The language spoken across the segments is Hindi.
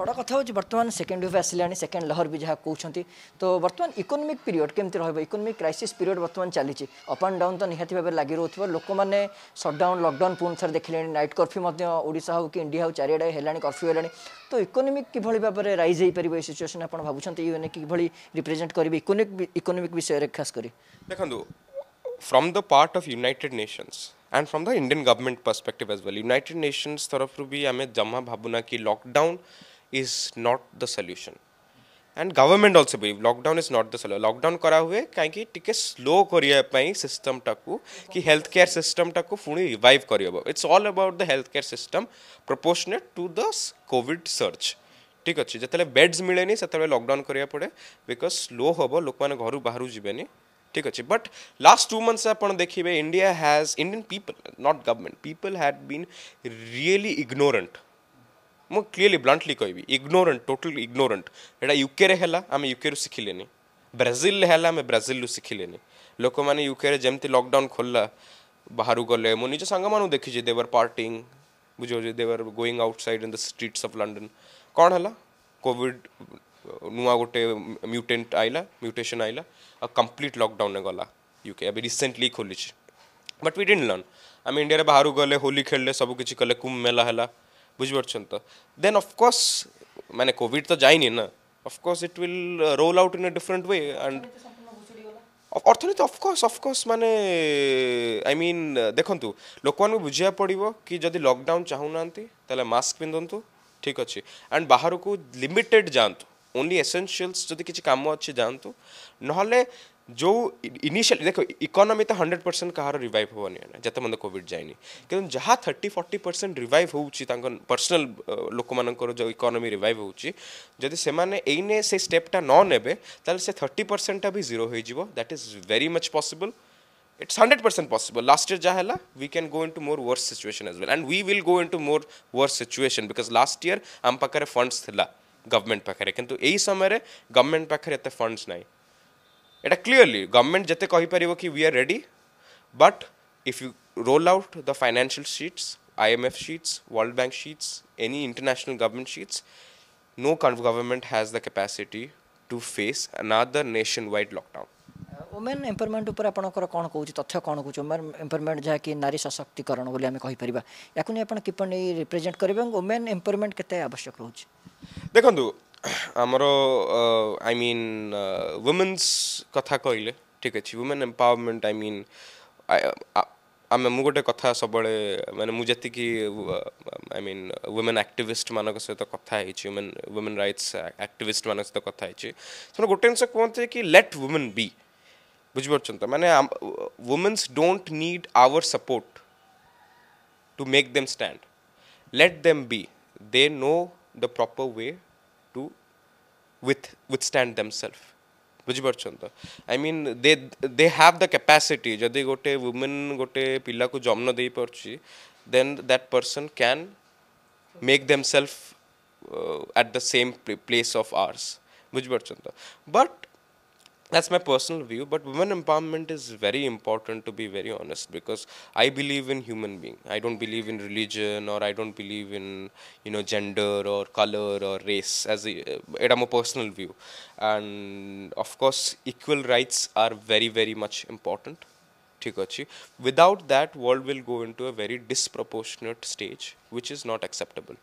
বড় কথা হচ্ছে বর্তমান সেকেন্ড ওয়েভ আসলানি সেকেন্ড লহর বি যা কৌঁতি তো বর্তমান ইকোনোমিক পিরিয়ড কেমি রহব ইকোনোমিক ক্রাইসিস পিরিয়ড বর্তমান চালছে অপ আন্ড ডাউন তো নিহতি ভাবে লাগি রোথ লোক মানে সটডাউন লকডাউন পুঁ থে দেখলে নাইট কর্ফ্যু ওড়শা হোক কি ইন্ডিয়া হোক চারিআডে হল কর্ফ্যু হল তো ইকোনোমিক কিভাবে ভাবে রাইজ হয়ে পার এই সিচুয়েসন আপনার ভাবুন ইউএন কিভাবে রিপ্রেজেন্ট করবে ইকোনোমিক ইকোনোমিক বিষয়ে খাস করে দেখুন from the part of United Nations and from the Indian government perspective as well United Nations तरफ भी आम जमा भावना कि lockdown is not the solution and government also believe lockdown is not the solution lockdown करा हुए कहीं टी स्लो करने सिस्टम टाकू कि हेल्थ केयर सिस्टम टाकू पुणी revive करहब it's all about the health care system proportionate to the Covid surge ठीक अच्छे जिते बेड्स मिले से लकडाउन करा पड़े बिकज स्लो हम लोक मैंने घर बाहर जीवन ठीक अच्छे बट लास्ट टू मंथ्स आप देखिए India has Indian people not government people had been really ignorant ମୁଁ କ୍ଲିୟରଲି ବ୍ଲଣ୍ଟଲି କହିବି ଇଗ୍ନୋରାଣ୍ଟ ଟୋଟାଲି ଇଗ୍ନୋରାଣ୍ଟ ଏଇଟା ୟୁକେରେ ହେଲା ଆମେ ୟୁକେରୁ ଶିଖିଲେନି ବ୍ରାଜିଲରେ ହେଲା ଆମେ ବ୍ରାଜିଲରୁ ଶିଖିଲେନି ଲୋକମାନେ ୟୁକେରେ ଯେମିତି ଲକଡାଉନ୍ ଖୋଲିଲା ବାହାରୁ ଗଲେ ମୁଁ ନିଜ ସାଙ୍ଗମାନଙ୍କୁ ଦେଖିଛି ଦେବର ପାର୍ଟିଂ ବୁଝିପାରୁଛି they're going outside in the streets of London କ'ଣ ହେଲା କୋଭିଡ଼ ନୂଆ ଗୋଟେ ମ୍ୟୁଟେଣ୍ଟ ଆଇଲା ମ୍ୟୁଟେସନ୍ ଆଇଲା ଆଉ କମ୍ପ୍ଲିଟ୍ ଲକଡାଉନ୍ରେ ଗଲା ୟୁକେ ଏବେ ରିସେଣ୍ଟଲି ଖୋଲିଛି ବଟ୍ ୱି ଡିଣ୍ଟ ଲର୍ନ ଆମେ ଇଣ୍ଡିଆରେ ବାହାରୁ ଗଲେ ହୋଲି ଖେଳିଲେ ସବୁ କିଛି କଲେ କୁମ୍ଭ ମେଲା ହେଲା बुझ्पन तो देन अफकोर्स मैंने कोविड तो जाए ना of course it will roll out in a different way and ଅର୍ଥନୀତି ଅଫକୋର୍ସ ଅଫକୋର୍ସ ମାନେ ଆଇ ମିନ୍ ଦେଖନ୍ତୁ ଲୋକମାନଙ୍କୁ ବୁଝିବାକୁ ପଡ଼ିବ କି ଯଦି ଲକଡାଉନ୍ ଚାହୁଁନାହାନ୍ତି ତାହେଲେ ମାସ୍କ ପିନ୍ଧନ୍ତୁ ଠିକ୍ ଅଛି ଆଣ୍ଡ ବାହାରକୁ ଲିମିଟେଡ଼ ଯାଆନ୍ତୁ ଓନ୍ଲି ଏସେନ୍ସିଆଲ୍ସ ଯଦି କିଛି କାମ ଅଛି ଯାଆନ୍ତୁ ନହେଲେ जो इनिशियल देख इकोनोमी तो हंड्रेड परसेंट कह रिभाइव हेनि जिते मतलब कॉविड जाए कि जहाँ थर्टी फर्टी परसेंट रिभाइव होगा पर्सनाल लोक मान जो इकोनोमी रिभाइव होदि से स्टेपटा न ने थर्टी परसेंटा भी zero that is very much possible it's hundred percent possible last year जहाँ है we can go into more worse situation as well and we will go into more worse situation because last year um पाखे फंडस गवर्नमेंट पाखे कि समय गवर्नमेंट पाखे एत फंडस नाई এটা ক্লিয়রলি গভর্নমেন্ট যেতে କହିପାରିବ କି we are ready but if you roll out the financial sheets, IMF sheets, World Bank sheets, any international government sheets, no government has the capacity to face another nationwide lockdown. Women empowerment ଉପରେ ଆପଣଙ୍କର କ'ଣ କହୁଛି ତଥ୍ୟ କ'ଣ କହୁଛି ଓମେନ୍ ଏମ୍ପାୱାରମେଣ୍ଟ ଯାହାକି ନାରୀ ସଶକ୍ତିକରଣ ବୋଲି ଆମେ କହିପାରିବା ୟାକୁ ନେଇ ଆପଣ କିପରି ନେଇ ରିପ୍ରେଜେଣ୍ଟ କରିବେ ଏବଂ ଓମେନ୍ ଏମ୍ପାୱାରମେଣ୍ଟ କେତେ ଆବଶ୍ୟକ ରହୁଛି ଦେଖନ୍ତୁ ଆମର ଆଇ ମିନ୍ ୱମେନ୍ସ କଥା କହିଲେ ଠିକ୍ ଅଛି ୱମେନ୍ ଏମ୍ପାୱାରମେଣ୍ଟ ଆଇ ମିନ୍ ଆମେ ମୁଁ ଗୋଟେ କଥା ସବୁବେଳେ ମାନେ ମୁଁ ଯେତିକି ଆଇ ମିନ୍ ୱମେନ୍ ଆକ୍ଟିଭିଷ୍ଟମାନଙ୍କ ସହିତ କଥା ହେଇଛି ୱମେନ୍ ୱମେନ୍ ରାଇଟ୍ସ ଆକ୍ଟିଭିଷ୍ଟମାନଙ୍କ ସହିତ କଥା ହେଇଛି ସେମାନେ ଗୋଟେ ଜିନିଷ କୁହନ୍ତି କି ଲେଟ୍ ୱମେନ୍ ବି ବୁଝିପାରୁଛନ୍ତି ମାନେ women's don't need our support to make them stand let them be they know the proper way with withstand themselves ବୁଝିପାରୁଛନ୍ତି ତ I mean they they have the capacity ଯଦି ଗୋଟେ ୱୁମେନ୍ ଗୋଟେ ପିଲାକୁ ଜନ୍ମ ଦେଇପାରୁଛି then that person can make them self at the same place of ours ବୁଝିପାରୁଛନ୍ତି ତ but that's my personal view but women empowerment is very important to be very honest because i believe in human being i don't believe in religion or i don't believe in you know gender or color or race as a, uh, it am a personal view and of course equal rights are very very much important ঠিক ଅଛି without that world will go into a very disproportionate stage which is not acceptable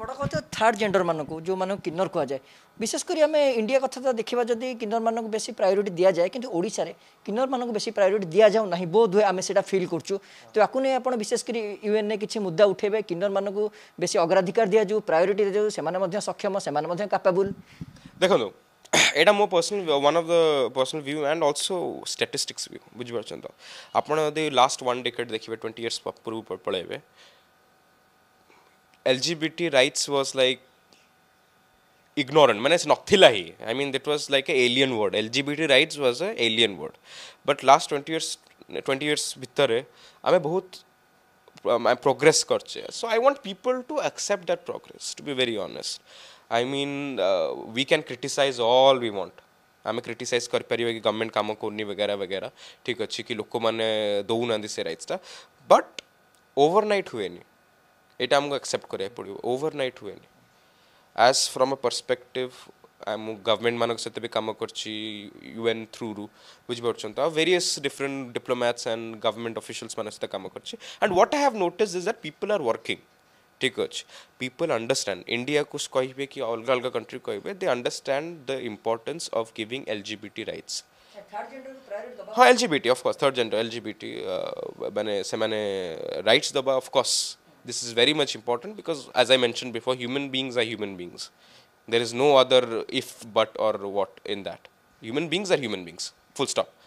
ବଡ଼ କଥା ଥାର୍ଡ଼ ଜେଣ୍ଡର ମାନଙ୍କୁ ଯେଉଁମାନଙ୍କୁ କିନ୍ନର କୁହାଯାଏ ବିଶେଷ କରି ଆମେ ଇଣ୍ଡିଆ କଥା ତ ଦେଖିବା ଯଦି କିନ୍ନରମାନଙ୍କୁ ବେଶୀ ପ୍ରାୟୋରିଟି ଦିଆଯାଏ କିନ୍ତୁ ଓଡ଼ିଶାରେ କିନ୍ନରମାନଙ୍କୁ ବେଶୀ ପ୍ରାୟୋରିଟି ଦିଆଯାଉ ନାହିଁ ବୋଧ ହୁଏ ଆମେ ସେଇଟା ଫିଲ୍ କରୁଛୁ ତ ୟାକୁ ନେଇ ଆପଣ ବିଶେଷ କରି ୟୁଏନ୍ରେ କିଛି ମୁଦ୍ଦା ଉଠାଇବେ କିନ୍ନରମାନଙ୍କୁ ବେଶୀ ଅଗ୍ରାଧିକାର ଦିଆଯାଉ ପ୍ରାୟୋରିଟି ଦିଆଯାଉ ସେମାନେ ମଧ୍ୟ ସକ୍ଷମ ସେମାନେ ମଧ୍ୟ କାପାବୁଲ୍ ଦେଖନ୍ତୁ ଏଇଟା ମୋ personal one of the personal view and also statistics view ବୁଝିପାରୁଛନ୍ତି ତ ଆପଣ ଯଦି ଲାଷ୍ଟ ୱାନ୍ ଡିକେଟ୍ ଦେଖିବେ ଟ୍ୱେଣ୍ଟି ଇୟର୍ସ ପୂର୍ବରୁ ପଳାଇବେ L G B T rights was like ignorant ମାନେ ନଥିଲା ହିଁ I mean it was like a alien word L G B T rights was a alien word but last twenty years twenty years ଭିତରେ ଆମେ ବହୁତ ପ୍ରୋଗ୍ରେସ୍ କରିଛେ so I want people to accept that progress to be very honest I mean we can criticize criticize we want um um criticize करें कि गवर्नमेंट कम करनी वगैरह वगैरह ठीक अच्छे कि लोक मैंने दौना से रईट्सटा बट ओवर नाइट हुए यहाँ आमको एक्सेप्ट कराया पड़ो नाइट हुए एज फ्रम अ परस्पेक्टिव मु गवर्नमेंट मान सहित भी कम कर यूएन थ्रु रु बुझीपुर आ various different diplomats and government official मान सहित कम कर and what I have notice is that people are working ठीक अच्छे पीपल अंडरस्टैंड इंडिया को कहे कि अलग अलग कंट्री कहे they understand the importance of giving L G B rights हाँ L G B of course third gender L G B T मैंने रईट्स दबा of course this is very much important because as I mention before human beings are human beings there is no other if but और what in that human beings are human beings full stop